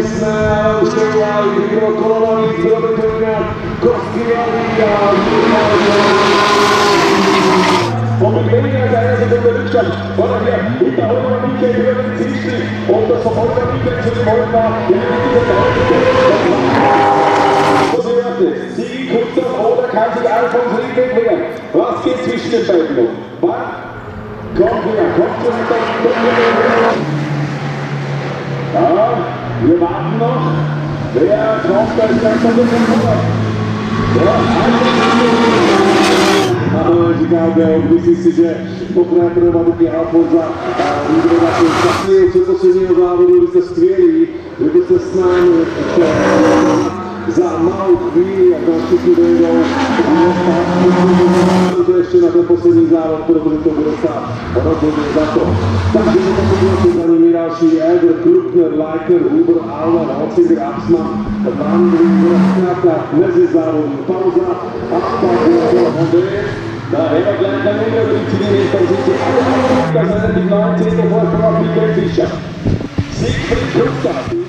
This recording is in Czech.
Ismail Ucheya, Yukimo Kolonami, Zilabetonia, Kostiania, Und mit weniger als einer Sekunde Rückstand war er in der Holger-Linie über den Zielstrich das verfolgte Linie zu dem Holger in der Mitte der Sieg kurz auf Oder kann sich Alfons Riebeck wehren. Was geht zwischen den beiden noch? Kommt wieder, kommt zu den beiden, kommt wieder. Ja. Wir warten noch. Wer kommt als erster mit dem Ja, Ano, myslím si, že pokračovat taky Alfonza a Rudrova se šťastný od předposledního závodu, vy jste skvělí, vy byste s námi za malou chvíli, jak nás všichni dojdou, to ještě na ten poslední závod, protože to bude stát rozhodně za to. Takže to podívejte za nimi další Eger, Krupner, Leitner, Huber, Alvar, Holzinger, Absman, Van Zkrátka mezi závody pauza a pak bude to Hondy. Da Heber gleich daneben bringt sie die nächste Position. Das ist die 19. Vorsprung auf Michael Fischer. Siegfried Kuster.